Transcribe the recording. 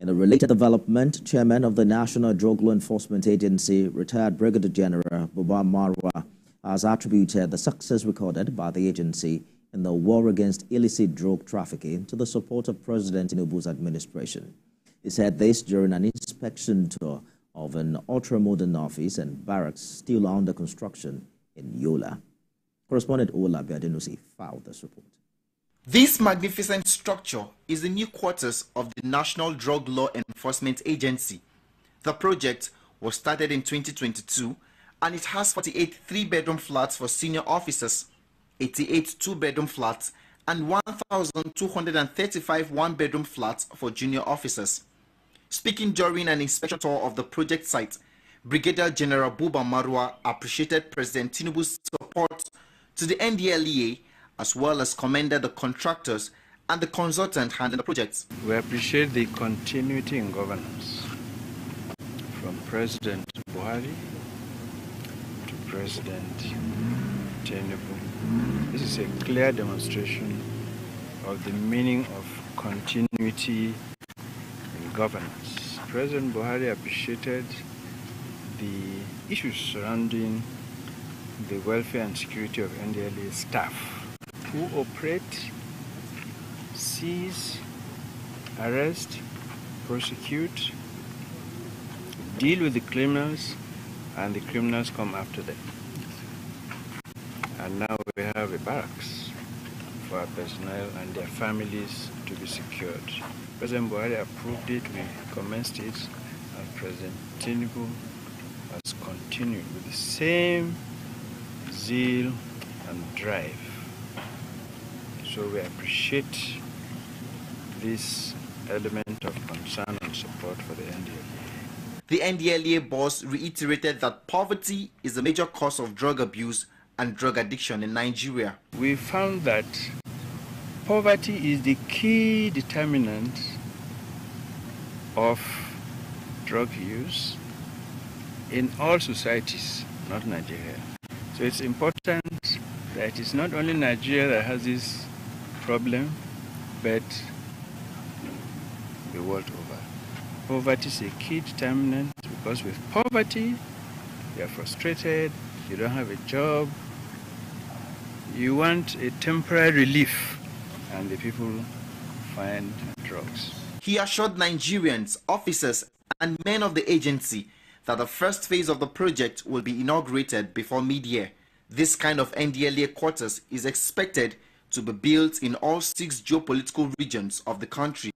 In a related development, Chairman of the National Drug Law Enforcement Agency, retired Brigadier General Buba Marwa, has attributed the success recorded by the agency in the war against illicit drug trafficking to the support of President Tinubu's administration. He said this during an inspection tour of an ultra-modern office and barracks still under construction in Yola. Correspondent Ola Biadenusi filed this report. This magnificent structure is the new quarters of the National Drug Law Enforcement Agency. The project was started in 2022 and it has 48 three-bedroom flats for senior officers, 88 two-bedroom flats, and 1,235 one-bedroom flats for junior officers. Speaking during an inspection tour of the project site, Brigadier General Buba Marwa appreciated President Tinubu's support to the NDLEA as well as commended the contractors and the consultant handling the projects. We appreciate the continuity in governance from President Buhari to President Tinubu. This is a clear demonstration of the meaning of continuity in governance. President Buhari appreciated the issues surrounding the welfare and security of NDLEA staff who operate, seize, arrest, prosecute, deal with the criminals, and the criminals come after them. And now we have a barracks for our personnel and their families to be secured. President Buhari approved it, we commenced it, and President Tinubu has continued with the same zeal and drive so we appreciate this element of concern and support for the NDLEA. The NDLEA boss reiterated that poverty is a major cause of drug abuse and drug addiction in Nigeria. We found that poverty is the key determinant of drug use in all societies, not Nigeria. So it's important that it's not only Nigeria that has this problem, but the world over. Poverty is a key determinant because with poverty, you are frustrated, you don't have a job, you want a temporary relief, and the people find drugs. He assured Nigerians, officers, and men of the agency that the first phase of the project will be inaugurated before mid-year. This kind of NDLEA quarters is expected to be built in all six geopolitical regions of the country.